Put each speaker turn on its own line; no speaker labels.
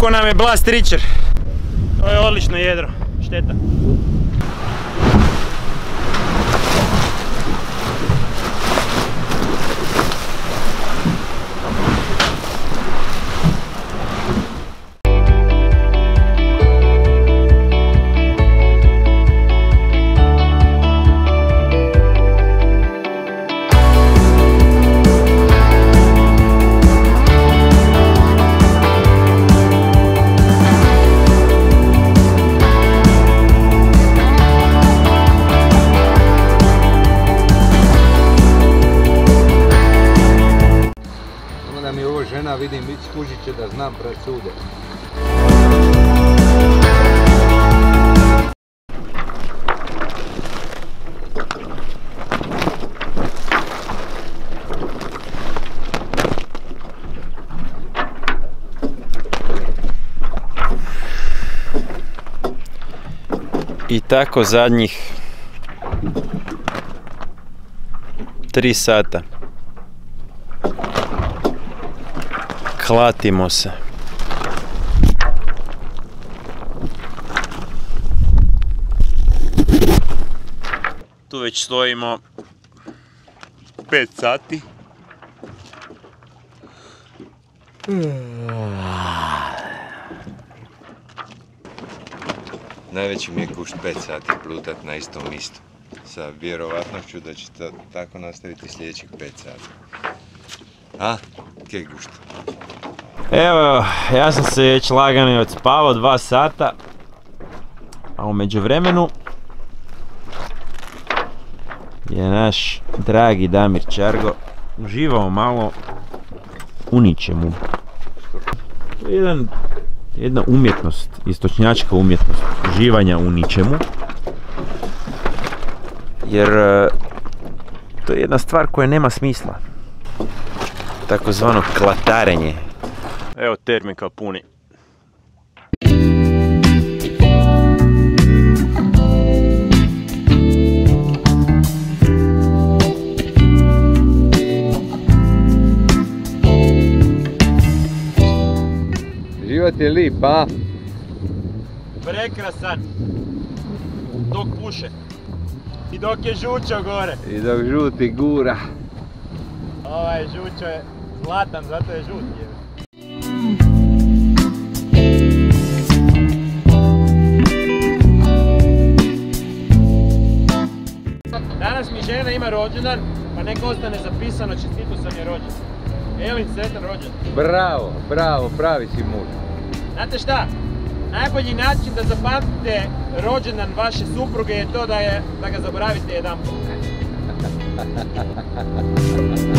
Povukao nam je Blast Richer. To je odlično jedro. Šteta.
Žena vidim, skužit će da znam pred sude.
I tako zadnjih 3 sata. Klatimo se. Tu već stojimo 5 sati.
Najveći mi je gušt 5 sati plutat na istom mjestu. Sa vjerovatnošću da će to tako nastaviti sljedećih 5 sati. A? Kje gušt?
Evo, ja sam se već lagano odspavao 2 sata. A u međuvremenu je naš dragi Damir Čargo uživao malo u ničemu. Jedan, jedna umjetnost, istočnjačka umjetnost uživanja u ničemu. Jer e, to je jedna stvar koja nema smisla. Takozvano klatarenje. Evo termika puni.
Život je lip, a?
Prekrasan. Dok puše. I dok je žučo gore.
I dok žuti gura.
Ovaj žučo je zlatan, zato je žut. Danas mi žena ima rođendan, pa nek ostane zapisano čestitu sam je rođendan. Elin, sretan rođendan.
Bravo, bravo, pravi si muž.
Znate šta? Najbolji način da zapamtite rođendan vaše supruge je to da, je, da ga zaboravite jedan
Ti